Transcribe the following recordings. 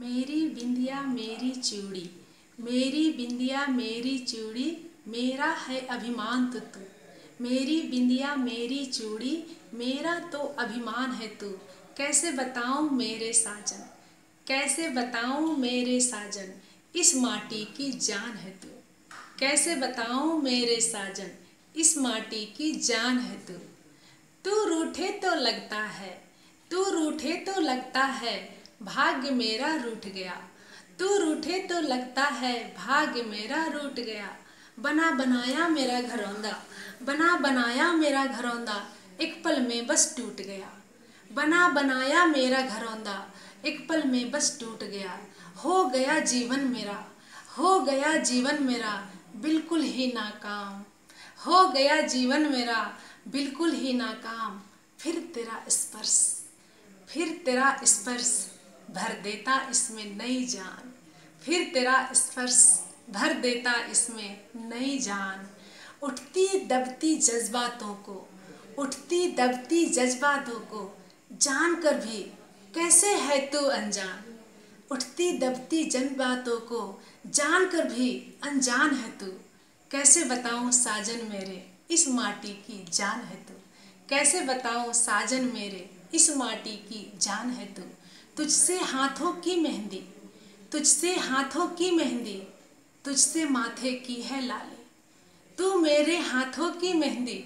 मेरी बिंदिया मेरी चूड़ी, मेरी बिंदिया मेरी चूड़ी, मेरा है अभिमान तो तू। मेरी बिंदिया मेरी चूड़ी, मेरा तो अभिमान है तू। कैसे बताऊँ मेरे साजन, कैसे बताऊँ मेरे साजन, इस माटी की जान है तू। कैसे बताऊँ मेरे साजन, इस माटी की जान है तू। तू रूठे तो लगता है, तू रूठे तो लगता है भाग्य मेरा रूठ गया। तू रूठे तो लगता है, भाग्य मेरा रूठ गया। बना बनाया मेरा घरौंदा, बना बनाया मेरा घरौंदा, एक पल में बस टूट गया। बना बनाया मेरा घरौंदा, एक पल में बस टूट गया। हो गया जीवन मेरा, हो गया जीवन मेरा, बिल्कुल ही नाकाम। हो गया जीवन मेरा, बिल्कुल ही नाकाम। फिर तेरा स्पर्श, फिर तेरा स्पर्श। भर देता इसमें नई जान। फिर तेरा स्पर्श भर देता इसमें नई जान। उठती दबती जज्बातों को, उठती दबती जज्बातों को जान कर भी कैसे है तू अनजान? उठती दबती जज्बातों को जान कर भी अनजान है तू। कैसे बताऊँ साजन मेरे, इस माटी की जान है तू। कैसे बताऊँ साजन मेरे, इस माटी की जान है तू। तुझसे हाथों की मेहंदी, तुझसे हाथों की मेहंदी, तुझसे माथे की है लाली। तू मेरे हाथों की मेहंदी,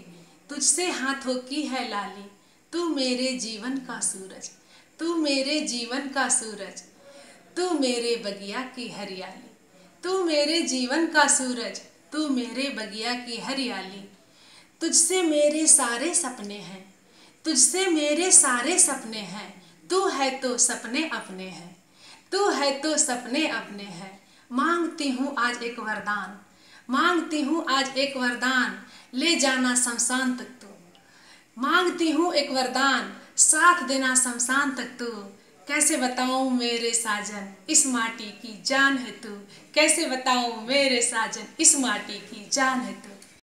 तुझसे हाथों की है लाली। तू मेरे जीवन का सूरज, तू मेरे जीवन का सूरज। तू मेरे बगिया की हरियाली, तू मेरे जीवन का सूरज। तू मेरे बगिया की हरियाली। तुझसे मेरे सारे सपने हैं, तुझसे मेरे सारे सपने हैं। तू है तो सपने अपने हैं। तू है तो सपने अपने हैं। मांगती हूँ आज एक वरदान। मांगती हूँ आज एक वरदान। ले जाना शमशान तक तू। मांगती हूँ एक वरदान। साथ देना शमशान तक तू। कैसे बताऊँ मेरे साजन, इस माटी की जान है तू। कैसे बताऊँ मेरे साजन, इस माटी की जान है तू।